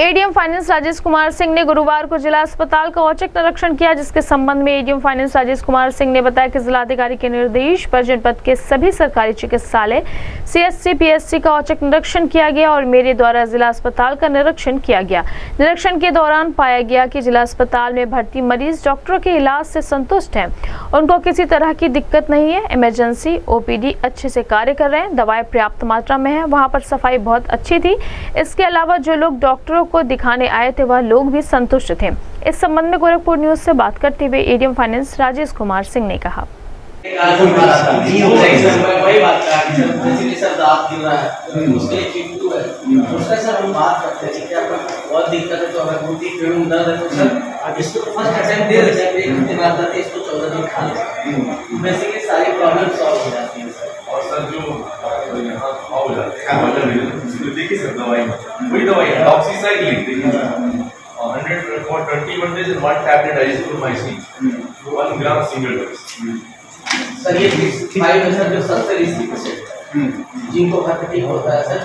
ADM finance Rajesh Kumar Singh ने गुरुवार को जिला अस्पताल का औचक निरीक्षण किया, जिसके संबंध में एडीएम फाइनेंस राजेश कुमार सिंह ने बताया कि जिलाधिकारी के निर्देश पर जनपद के सभी सरकारी चिकित्सालय सीएससी पीएससी का औचक निरीक्षण किया गया और मेरे द्वारा जिला अस्पताल का निरीक्षण किया गया। निरीक्षण के दौरान पाया गया कि जिला अस्पताल में भर्ती मरीज़ डॉक्टरों के इलाज से संतुष्ट है। उनको किसी तरह की दिक्कत नहीं है, इमरजेंसी ओपीडी अच्छे से कार्य कर रहे हैं, दवाएँ पर्याप्त मात्रा में है, वहाँ पर सफ़ाई बहुत अच्छी थी। इसके अलावा जो लोग डॉक्टरों को दिखाने आए थे, वह लोग भी संतुष्ट थे। इस संबंध में गोरखपुर न्यूज़ से बात करते हुए एडीएम फाइनेंस राजेश कुमार सिंह ने कहा। और सर जो यहाँ हो जाते हैं देखिए सर दवाई वही दवाई है डॉक्सीसाइक्लिन देखिए hundred for twenty one days in one tablet आइसोक्रोमाइसिन one gram single dose sir ये फाइव है सर जो सबसे रिस्की पेशेंट जिनको हार्ट अटैक होता है सर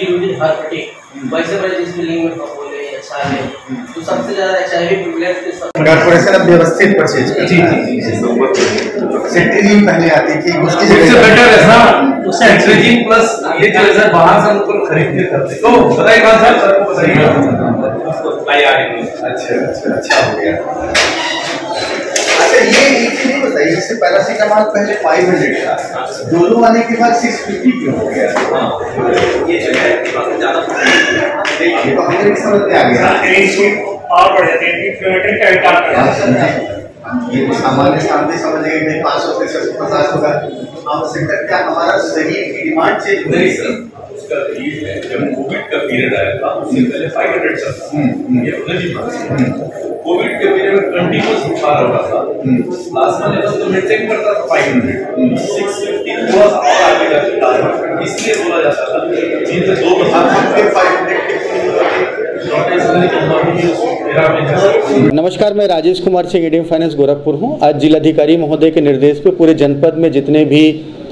यूरिन हार्ट अटैक वैसे वाले जिसमें लिंग में बोले या छाले तो सबसे ज़्यादा एचआईवी प्रेवलेंस के सब कॉर्पोरेशन अब व्यवस्थित परचेज। जी जी जी सेट्रीजिन पहले आती थी उसकी इससे जगह बेटर है ना। सेंट्रीजिन प्लस ये जो है सर बाहर से हम लोग खरीद के करते तो बताइए कौन सा सर को बताइए। भाई आ रही अच्छा अच्छा अच्छा हो गया। अच्छा ये एक चीज़ नहीं बताइए जैसे पैरासीटामॉल पहले 500 था। दोनों आने के बाद 650 क्यों हो गया? ये जो है ज़्यादा देखिए तो हमें समझ में आ गया। और बढ़ जाते हैं किलोमीटर का विकास हाँ? ये सामान्य सामने समझ गए कि पाँच सौ से सौ पचास होगा हम सेंटर क्या हमारा शरीर की डिमांड चेंज हो नहीं सर उसका है। जब कोविड का पीरियड आया था उससे पहले 500 चल था। हम्म, ये उन्हें बात कोविड के पीरियड में कंटिन्यूअस बुखार हो रहा था। प्लाज्मा लेवल तो मेंटेन करता था 500 650 थोड़ा सा और आगे जाके प्लाज्मा इसलिए बोला जाता था तीन से दो अब बजे नमस्कार, मैं राजेश कुमार सिंह एडीएम फाइनेंस गोरखपुर हूँ। आज जिलाधिकारी महोदय के निर्देश पे पूरे जनपद में जितने भी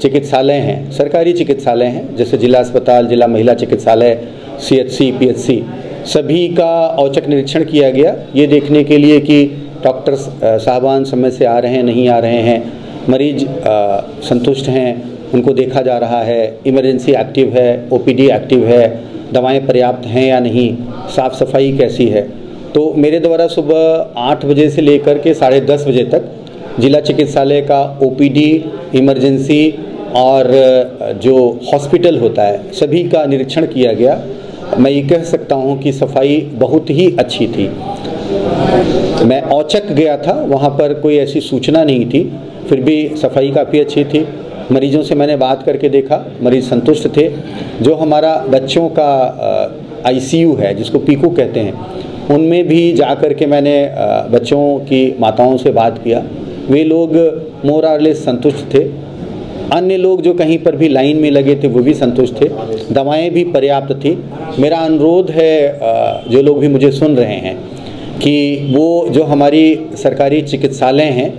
चिकित्सालय हैं, सरकारी चिकित्सालय हैं, जैसे जिला अस्पताल, जिला महिला चिकित्सालय सीएचसी पीएचसी सभी का औचक निरीक्षण किया गया। ये देखने के लिए कि डॉक्टर साहबान समय से आ रहे हैं, नहीं आ रहे हैं, मरीज़ संतुष्ट हैं, उनको देखा जा रहा है, इमरजेंसी एक्टिव है ओपीडी एक्टिव है दवाएँ पर्याप्त हैं या नहीं, साफ़ सफ़ाई कैसी है? तो मेरे द्वारा सुबह आठ बजे से लेकर के साढ़े दस बजे तक जिला चिकित्सालय का ओपीडी, इमरजेंसी और जो हॉस्पिटल होता है, सभी का निरीक्षण किया गया। मैं ये कह सकता हूँ कि सफ़ाई बहुत ही अच्छी थी। मैं औचक गया था, वहाँ पर कोई ऐसी सूचना नहीं थी, फिर भी सफ़ाई काफ़ी अच्छी थी। मरीजों से मैंने बात करके देखा, मरीज़ संतुष्ट थे। जो हमारा बच्चों का आईसीयू है, जिसको पीकू कहते हैं, उनमें भी जा कर के मैंने बच्चों की माताओं से बात किया। वे लोग मोर आरलेस संतुष्ट थे। अन्य लोग जो कहीं पर भी लाइन में लगे थे, वो भी संतुष्ट थे। दवाएँ भी पर्याप्त थी। मेरा अनुरोध है जो लोग भी मुझे सुन रहे हैं, कि वो जो हमारी सरकारी चिकित्सालय हैं,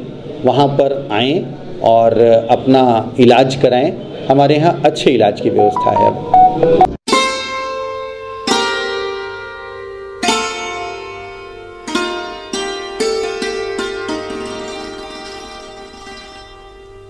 वहाँ पर आएँ। और अपना इलाज कराएँ। हमारे यहाँ अच्छे इलाज की व्यवस्था है अब।